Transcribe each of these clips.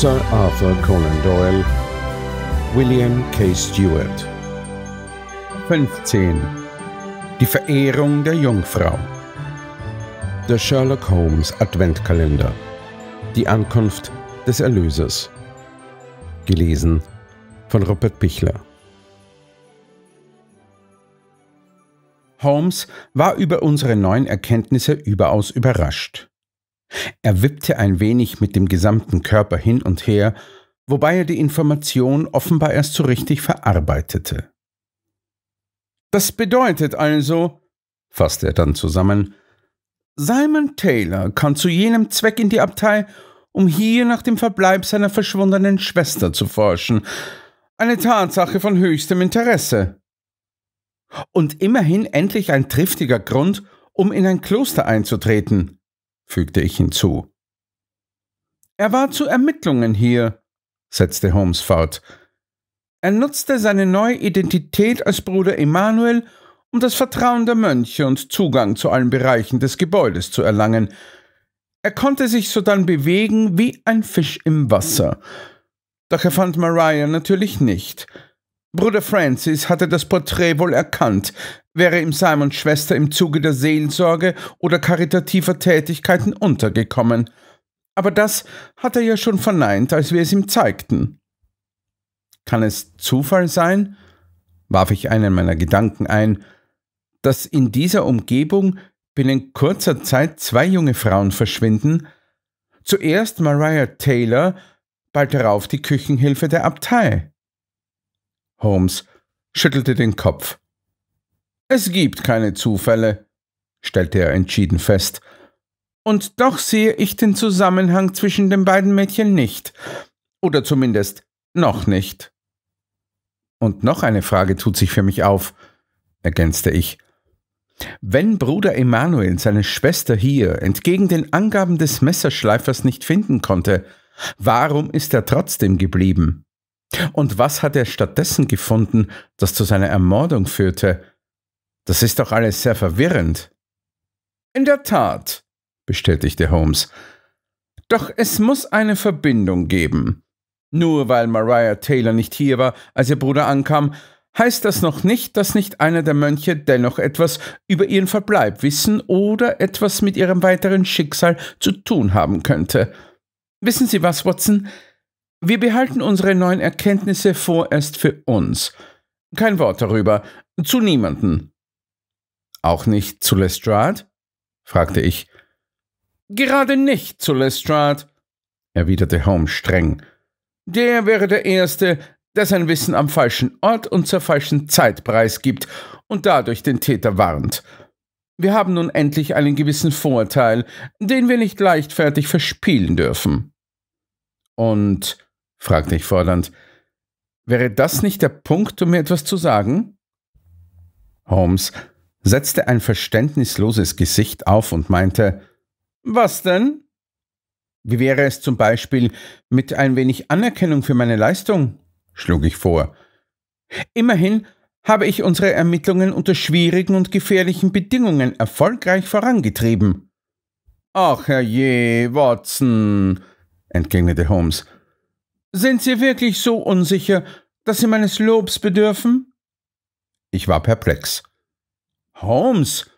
Sir Arthur Conan Doyle, William K. Stewart. 15. Die Verehrung der Jungfrau. Der Sherlock Holmes Adventkalender. Die Ankunft des Erlösers. Gelesen von Robert Pichler. Holmes war über unsere neuen Erkenntnisse überaus überrascht. Er wippte ein wenig mit dem gesamten Körper hin und her, wobei er die Information offenbar erst so richtig verarbeitete. Das bedeutet also, fasste er dann zusammen, Simon Taylor kann zu jenem Zweck in die Abtei, um hier nach dem Verbleib seiner verschwundenen Schwester zu forschen. Eine Tatsache von höchstem Interesse. Und immerhin endlich ein triftiger Grund, um in ein Kloster einzutreten fügte ich hinzu. Er war zu Ermittlungen hier, setzte Holmes fort. Er nutzte seine neue Identität als Bruder Emanuel, um das Vertrauen der Mönche und Zugang zu allen Bereichen des Gebäudes zu erlangen. Er konnte sich sodann bewegen wie ein Fisch im Wasser. Doch er fand Mariah natürlich nicht. Bruder Francis hatte das Porträt wohl erkannt, wäre ihm Simons Schwester im Zuge der Seelsorge oder karitativer Tätigkeiten untergekommen. Aber das hat er ja schon verneint, als wir es ihm zeigten. Kann es Zufall sein, warf ich einen meiner Gedanken ein, dass in dieser Umgebung binnen kurzer Zeit zwei junge Frauen verschwinden, zuerst Mariah Taylor, bald darauf die Küchenhilfe der Abtei. Holmes schüttelte den Kopf. Es gibt keine Zufälle, stellte er entschieden fest. Und doch sehe ich den Zusammenhang zwischen den beiden Mädchen nicht. Oder zumindest noch nicht. Und noch eine Frage tut sich für mich auf, ergänzte ich. Wenn Bruder Emanuel seine Schwester hier entgegen den Angaben des Messerschleifers nicht finden konnte, warum ist er trotzdem geblieben? Und was hat er stattdessen gefunden, das zu seiner Ermordung führte? Das ist doch alles sehr verwirrend. In der Tat, bestätigte Holmes. Doch es muss eine Verbindung geben. Nur weil Mariah Taylor nicht hier war, als ihr Bruder ankam, heißt das noch nicht, dass nicht einer der Mönche dennoch etwas über ihren Verbleib wissen oder etwas mit ihrem weiteren Schicksal zu tun haben könnte. Wissen Sie was, Watson? Wir behalten unsere neuen Erkenntnisse vorerst für uns. Kein Wort darüber, zu niemanden. Auch nicht zu Lestrade? fragte ich. Gerade nicht zu Lestrade, erwiderte Holmes streng. Der wäre der Erste, der sein Wissen am falschen Ort und zur falschen Zeit preisgibt und dadurch den Täter warnt. Wir haben nun endlich einen gewissen Vorteil, den wir nicht leichtfertig verspielen dürfen. Und, fragte ich fordernd, wäre das nicht der Punkt, um mir etwas zu sagen? Holmes setzte ein verständnisloses Gesicht auf und meinte Was denn? Wie wäre es zum Beispiel mit ein wenig Anerkennung für meine Leistung? schlug ich vor. Immerhin habe ich unsere Ermittlungen unter schwierigen und gefährlichen Bedingungen erfolgreich vorangetrieben. Ach herrje, Watson, entgegnete Holmes. Sind Sie wirklich so unsicher, dass Sie meines Lobs bedürfen? Ich war perplex. Holmes,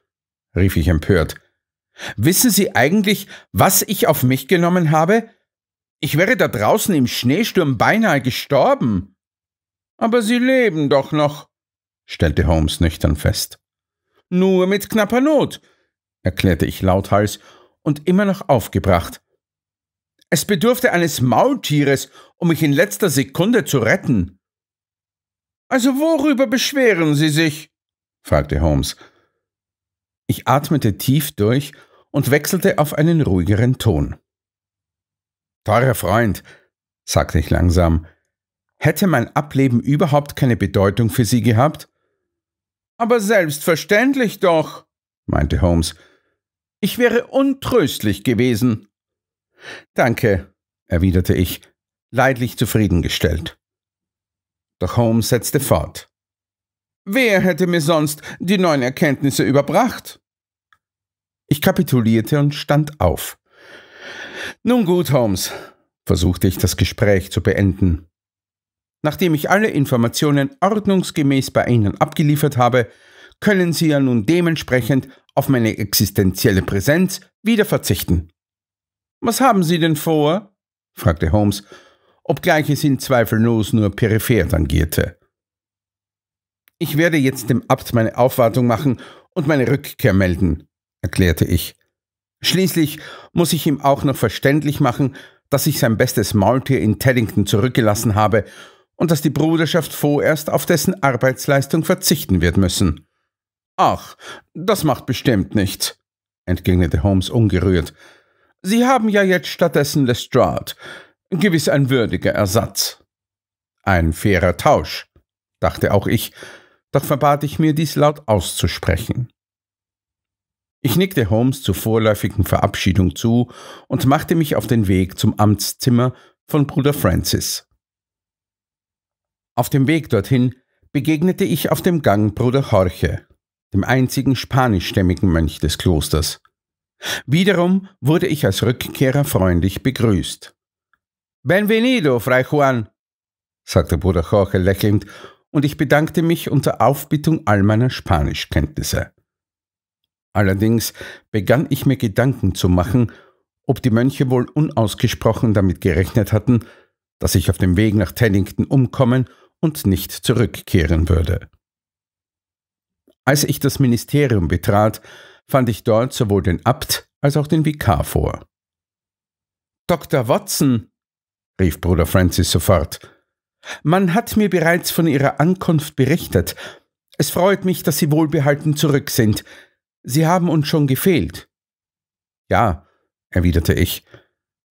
rief ich empört, wissen Sie eigentlich, was ich auf mich genommen habe? Ich wäre da draußen im Schneesturm beinahe gestorben. Aber Sie leben doch noch, stellte Holmes nüchtern fest. Nur mit knapper Not, erklärte ich lauthals und immer noch aufgebracht. Es bedurfte eines Maultieres, um mich in letzter Sekunde zu retten. Also worüber beschweren Sie sich? fragte Holmes ich atmete tief durch und wechselte auf einen ruhigeren Ton. Teurer Freund, sagte ich langsam, hätte mein Ableben überhaupt keine Bedeutung für Sie gehabt? Aber selbstverständlich doch, meinte Holmes. Ich wäre untröstlich gewesen. Danke, erwiderte ich, leidlich zufriedengestellt. Doch Holmes setzte fort. Wer hätte mir sonst die neuen Erkenntnisse überbracht? Ich kapitulierte und stand auf. Nun gut, Holmes, versuchte ich das Gespräch zu beenden. Nachdem ich alle Informationen ordnungsgemäß bei Ihnen abgeliefert habe, können Sie ja nun dementsprechend auf meine existenzielle Präsenz wieder verzichten. Was haben Sie denn vor? fragte Holmes, obgleich es ihn zweifellos nur peripher tangierte. Ich werde jetzt dem Abt meine Aufwartung machen und meine Rückkehr melden, erklärte ich. Schließlich muss ich ihm auch noch verständlich machen, dass ich sein bestes Maultier in Teddington zurückgelassen habe und dass die Bruderschaft vorerst auf dessen Arbeitsleistung verzichten wird müssen. Ach, das macht bestimmt nichts, entgegnete Holmes ungerührt. Sie haben ja jetzt stattdessen Lestrade. Gewiss ein würdiger Ersatz. Ein fairer Tausch, dachte auch ich, doch verbat ich mir, dies laut auszusprechen. Ich nickte Holmes zur vorläufigen Verabschiedung zu und machte mich auf den Weg zum Amtszimmer von Bruder Francis. Auf dem Weg dorthin begegnete ich auf dem Gang Bruder Jorge, dem einzigen spanischstämmigen Mönch des Klosters. Wiederum wurde ich als Rückkehrer freundlich begrüßt. Benvenido, Fray Juan, sagte Bruder Jorge lächelnd, und ich bedankte mich unter Aufbittung all meiner Spanischkenntnisse. Allerdings begann ich mir Gedanken zu machen, ob die Mönche wohl unausgesprochen damit gerechnet hatten, dass ich auf dem Weg nach Tennington umkommen und nicht zurückkehren würde. Als ich das Ministerium betrat, fand ich dort sowohl den Abt als auch den Vikar vor. Dr. Watson, rief Bruder Francis sofort, man hat mir bereits von Ihrer Ankunft berichtet. Es freut mich, dass Sie wohlbehalten zurück sind. Sie haben uns schon gefehlt. Ja, erwiderte ich,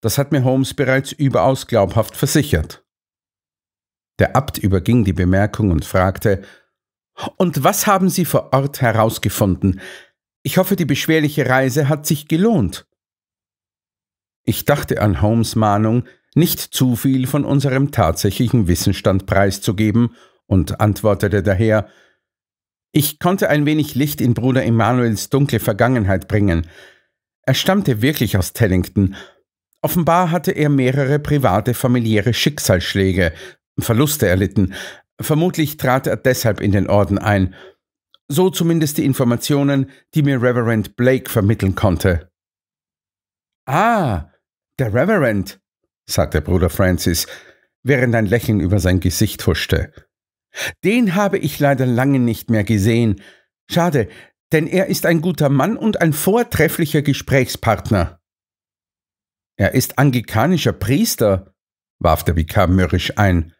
das hat mir Holmes bereits überaus glaubhaft versichert. Der Abt überging die Bemerkung und fragte Und was haben Sie vor Ort herausgefunden? Ich hoffe, die beschwerliche Reise hat sich gelohnt. Ich dachte an Holmes Mahnung, nicht zu viel von unserem tatsächlichen Wissensstand preiszugeben und antwortete daher Ich konnte ein wenig Licht in Bruder Emanuels dunkle Vergangenheit bringen. Er stammte wirklich aus Tellington. Offenbar hatte er mehrere private familiäre Schicksalsschläge, Verluste erlitten. Vermutlich trat er deshalb in den Orden ein. So zumindest die Informationen, die mir Reverend Blake vermitteln konnte. Ah, der Reverend, sagte Bruder Francis, während ein Lächeln über sein Gesicht huschte. Den habe ich leider lange nicht mehr gesehen. Schade, denn er ist ein guter Mann und ein vortrefflicher Gesprächspartner. Er ist anglikanischer Priester, warf der Vikar mürrisch ein.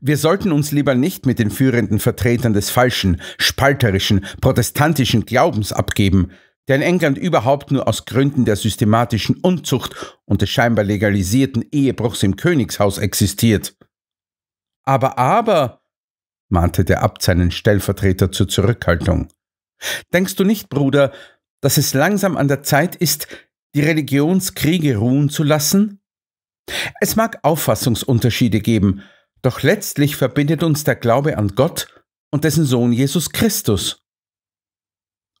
Wir sollten uns lieber nicht mit den führenden Vertretern des falschen, spalterischen, protestantischen Glaubens abgeben, der in England überhaupt nur aus Gründen der systematischen Unzucht und des scheinbar legalisierten Ehebruchs im Königshaus existiert. Aber, aber, mahnte der Abt seinen Stellvertreter zur Zurückhaltung. Denkst du nicht, Bruder, dass es langsam an der Zeit ist, die Religionskriege ruhen zu lassen? Es mag Auffassungsunterschiede geben, doch letztlich verbindet uns der Glaube an Gott und dessen Sohn Jesus Christus.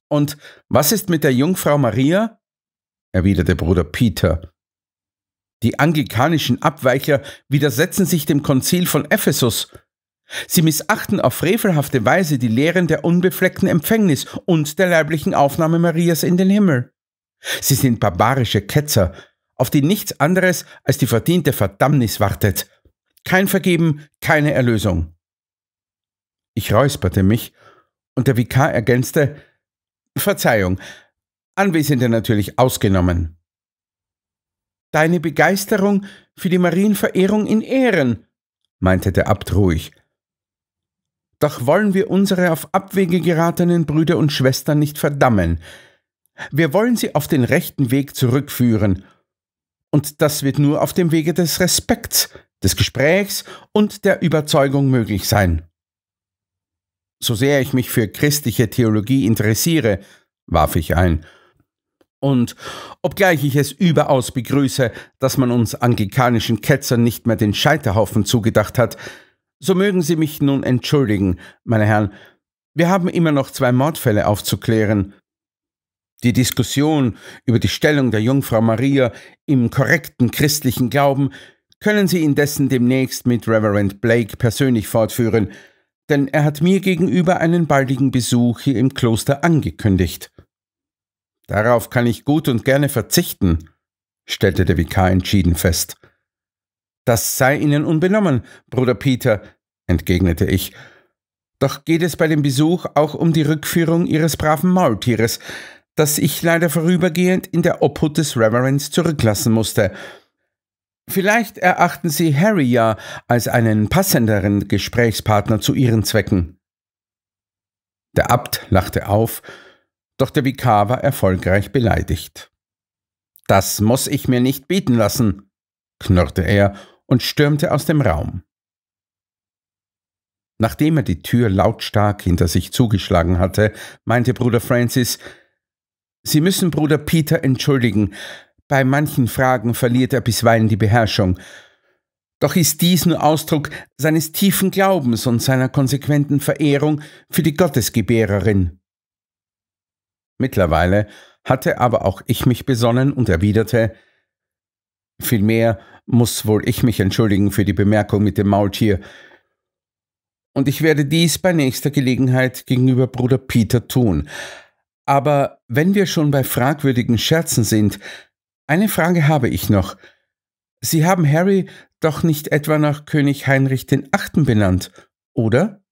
Und was ist mit der Jungfrau Maria? erwiderte Bruder Peter. Die anglikanischen Abweichler widersetzen sich dem Konzil von Ephesus. Sie missachten auf frevelhafte Weise die Lehren der unbefleckten Empfängnis und der leiblichen Aufnahme Marias in den Himmel. Sie sind barbarische Ketzer, auf die nichts anderes als die verdiente Verdammnis wartet kein Vergeben, keine Erlösung. Ich räusperte mich, und der Vikar ergänzte Verzeihung, Anwesende natürlich ausgenommen. Deine Begeisterung für die Marienverehrung in Ehren, meinte der Abt ruhig. Doch wollen wir unsere auf Abwege geratenen Brüder und Schwestern nicht verdammen. Wir wollen sie auf den rechten Weg zurückführen. Und das wird nur auf dem Wege des Respekts, des Gesprächs und der Überzeugung möglich sein. So sehr ich mich für christliche Theologie interessiere, warf ich ein, und obgleich ich es überaus begrüße, dass man uns anglikanischen Ketzern nicht mehr den Scheiterhaufen zugedacht hat, so mögen Sie mich nun entschuldigen, meine Herren, wir haben immer noch zwei Mordfälle aufzuklären. Die Diskussion über die Stellung der Jungfrau Maria im korrekten christlichen Glauben können Sie indessen demnächst mit Reverend Blake persönlich fortführen, denn er hat mir gegenüber einen baldigen Besuch hier im Kloster angekündigt. Darauf kann ich gut und gerne verzichten, stellte der Vikar entschieden fest. Das sei Ihnen unbenommen, Bruder Peter, entgegnete ich. Doch geht es bei dem Besuch auch um die Rückführung Ihres braven Maultieres, das ich leider vorübergehend in der Obhut des Reverends zurücklassen musste. Vielleicht erachten Sie Harry ja als einen passenderen Gesprächspartner zu Ihren Zwecken. Der Abt lachte auf, doch der Vikar war erfolgreich beleidigt. Das muss ich mir nicht bieten lassen, knurrte er und stürmte aus dem Raum. Nachdem er die Tür lautstark hinter sich zugeschlagen hatte, meinte Bruder Francis, Sie müssen Bruder Peter entschuldigen, bei manchen Fragen verliert er bisweilen die Beherrschung. Doch ist dies nur Ausdruck seines tiefen Glaubens und seiner konsequenten Verehrung für die Gottesgebärerin. Mittlerweile hatte aber auch ich mich besonnen und erwiderte, Vielmehr muss wohl ich mich entschuldigen für die Bemerkung mit dem Maultier, und ich werde dies bei nächster Gelegenheit gegenüber Bruder Peter tun. Aber wenn wir schon bei fragwürdigen Scherzen sind, eine Frage habe ich noch. Sie haben Harry doch nicht etwa nach König Heinrich den Achten benannt, oder?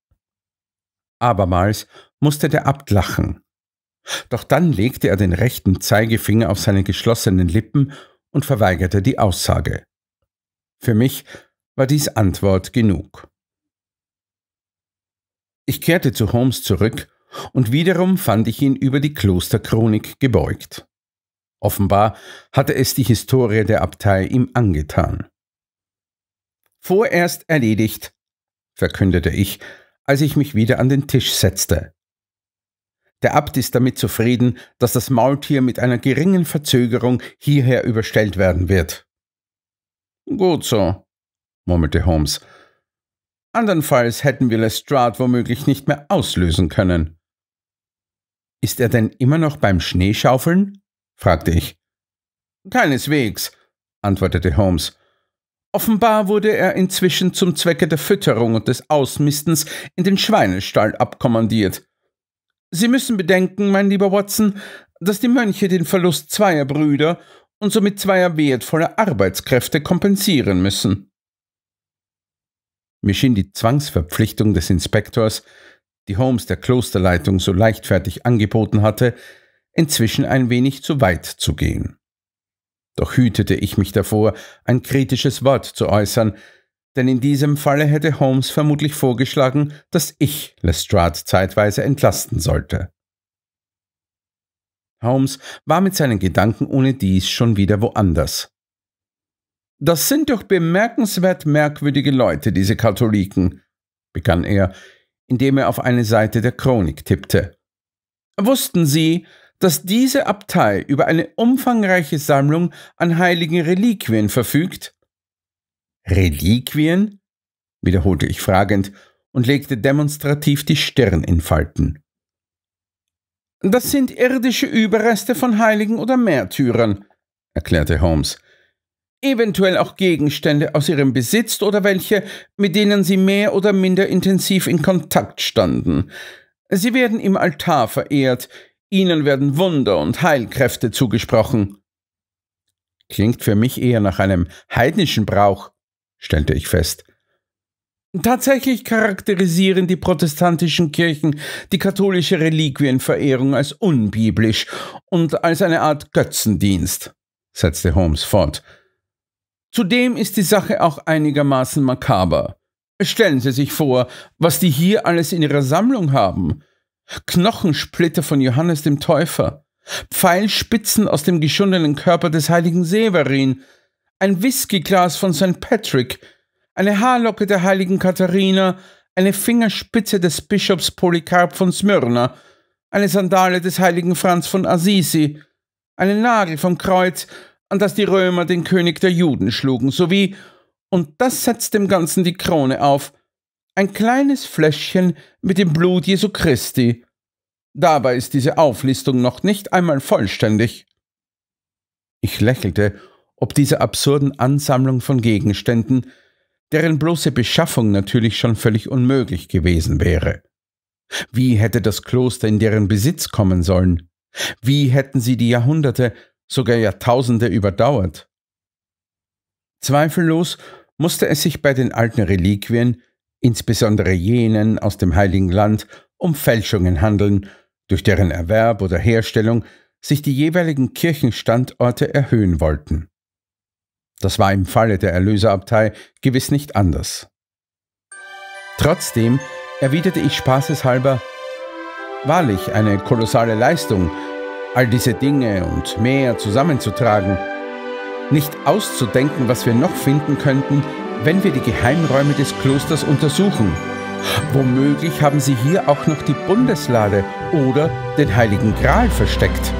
Abermals musste der Abt lachen. Doch dann legte er den rechten Zeigefinger auf seine geschlossenen Lippen und verweigerte die Aussage. Für mich war dies Antwort genug. Ich kehrte zu Holmes zurück und wiederum fand ich ihn über die Klosterchronik gebeugt. Offenbar hatte es die Historie der Abtei ihm angetan. Vorerst erledigt, verkündete ich, als ich mich wieder an den Tisch setzte. Der Abt ist damit zufrieden, dass das Maultier mit einer geringen Verzögerung hierher überstellt werden wird. Gut so, murmelte Holmes. Andernfalls hätten wir Lestrade womöglich nicht mehr auslösen können. Ist er denn immer noch beim Schneeschaufeln? Fragte ich. Keineswegs, antwortete Holmes. Offenbar wurde er inzwischen zum Zwecke der Fütterung und des Ausmistens in den Schweinestall abkommandiert. Sie müssen bedenken, mein lieber Watson, dass die Mönche den Verlust zweier Brüder und somit zweier wertvoller Arbeitskräfte kompensieren müssen. Mir schien die Zwangsverpflichtung des Inspektors, die Holmes der Klosterleitung so leichtfertig angeboten hatte, inzwischen ein wenig zu weit zu gehen. Doch hütete ich mich davor, ein kritisches Wort zu äußern, denn in diesem Falle hätte Holmes vermutlich vorgeschlagen, dass ich Lestrade zeitweise entlasten sollte. Holmes war mit seinen Gedanken ohne dies schon wieder woanders. Das sind doch bemerkenswert merkwürdige Leute, diese Katholiken, begann er, indem er auf eine Seite der Chronik tippte. Wussten Sie, dass diese Abtei über eine umfangreiche Sammlung an heiligen Reliquien verfügt? Reliquien? wiederholte ich fragend und legte demonstrativ die Stirn in Falten. Das sind irdische Überreste von Heiligen oder Märtyrern, erklärte Holmes. Eventuell auch Gegenstände aus ihrem Besitz oder welche, mit denen sie mehr oder minder intensiv in Kontakt standen. Sie werden im Altar verehrt, Ihnen werden Wunder und Heilkräfte zugesprochen. Klingt für mich eher nach einem heidnischen Brauch, stellte ich fest. Tatsächlich charakterisieren die protestantischen Kirchen die katholische Reliquienverehrung als unbiblisch und als eine Art Götzendienst, setzte Holmes fort. Zudem ist die Sache auch einigermaßen makaber. Stellen Sie sich vor, was die hier alles in ihrer Sammlung haben. Knochensplitter von Johannes dem Täufer, Pfeilspitzen aus dem geschundenen Körper des heiligen Severin, ein Whiskyglas von St. Patrick, eine Haarlocke der heiligen Katharina, eine Fingerspitze des Bischofs Polycarp von Smyrna, eine Sandale des heiligen Franz von Assisi, eine Nagel vom Kreuz, an das die Römer den König der Juden schlugen, sowie, und das setzt dem Ganzen die Krone auf, ein kleines Fläschchen mit dem Blut Jesu Christi. Dabei ist diese Auflistung noch nicht einmal vollständig. Ich lächelte ob dieser absurden Ansammlung von Gegenständen, deren bloße Beschaffung natürlich schon völlig unmöglich gewesen wäre. Wie hätte das Kloster in deren Besitz kommen sollen? Wie hätten sie die Jahrhunderte, sogar Jahrtausende überdauert? Zweifellos musste es sich bei den alten Reliquien, insbesondere jenen aus dem Heiligen Land, um Fälschungen handeln, durch deren Erwerb oder Herstellung sich die jeweiligen Kirchenstandorte erhöhen wollten. Das war im Falle der Erlöserabtei gewiss nicht anders. Trotzdem erwiderte ich spaßeshalber, wahrlich eine kolossale Leistung, all diese Dinge und mehr zusammenzutragen, nicht auszudenken, was wir noch finden könnten, wenn wir die Geheimräume des Klosters untersuchen. Womöglich haben sie hier auch noch die Bundeslade oder den Heiligen Gral versteckt.